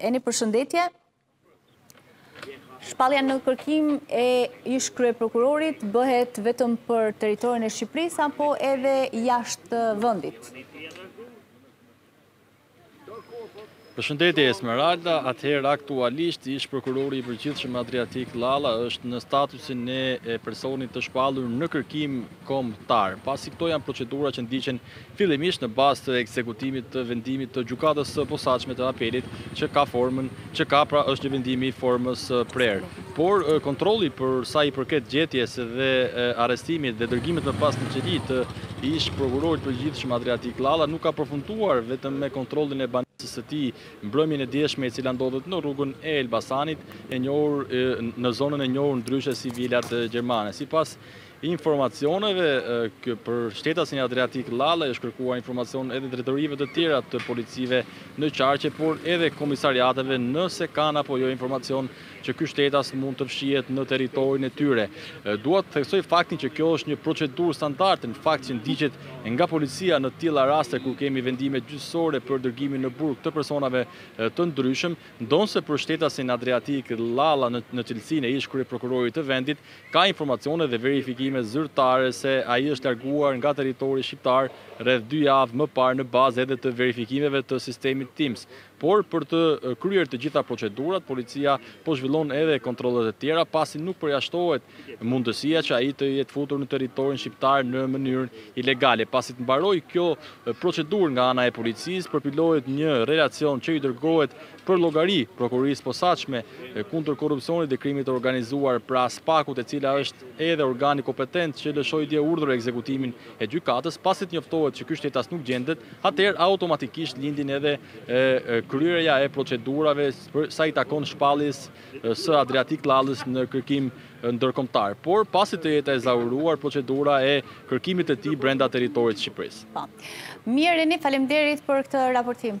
Eni përshëndetje. Shpallja në kërkim e ish kryeprokurorit bëhet vetëm për territorin e Shqipërisë, apo edhe jashtë vendit? Përshëndetje Esmeralda, atëherë aktualisht ish prokurori i përgjithshëm Adriatik Llalla është në statusin e personit të shpallur në kërkim kombëtar, pasi këto janë procedura që ndiqen fillimisht në bazë të ekzekutimit të vendimit të Gjykatës së Posaçme të Apelit, që ka formën që ka, pra është një vendim i formës së prerë. Por kontrolli për sa i përket gjetjes edhe arrestimit dhe dërgimit më pas në qeli të ish prokurorit të përgjithshëm Adriatik Llalla nuk ka përfunduar vetëm me kontrollin e banesës së tij mbrëmjen e djeshme e cila ndodhet në rrugën e Elbasanit në zonën e njohur ndryshe si Vilat Gjermane. Sipas Informacioneve, për shtetasin Adriatik Llalla i është kërkuar informacion edhe drejtorive të tjera të policive në qarqe, por edhe komisariateve nëse kanë apo jo informacion që ky shtetas mund të fshihet në territorin e tyre. Dua të theksoj faktin që kjo është një procedurë standarde, në fakt që ndiqet nga policia në të tilla raste kur kemi vendime gjyqësore për dërgimin në burg të personave të ndryshëm, ndonëse për shtetasin Adriatik Llalla në cilësinë e ish-kryeprokurorit të vendit, Ka informacione dhe verifikime zyrtare se ai është larguar nga territori shqiptar rreth dy javë më parë në bazë edhe të verifikimeve të sistemit Tims. Por për të kryer të gjitha procedurat, policia po zhvillon edhe kontrollet e tjera, pasi nuk përjashtohet mundësia që ai të jetë futur në territorin shqiptar në mënyrë ilegale. Pasi të mbarojë kjo procedurë nga ana e policisë, përpilohet një relacion që i dërgohet për llogari Prokurorisë së Posaçme Kundër Korrupsionit dhe Krimit të Organizuar, pra SPAK-ut, e cila është edhe organi kompetent që lëshoi dje urdhër ekzekutimin e gjykatës, pasi të njoftohet që ky shtetas nuk gjendet, atëherë automatikisht lindin edhe kryerja e procedurave për sa i takon shpalljes së Adriatik Llallës në kërkim ndërkombëtar, por pasi të jetë ezauruar procedura e kërkimit të tij brenda territorit të Shqipërisë. Po. Mirë, Eni, faleminderit për këtë raportim.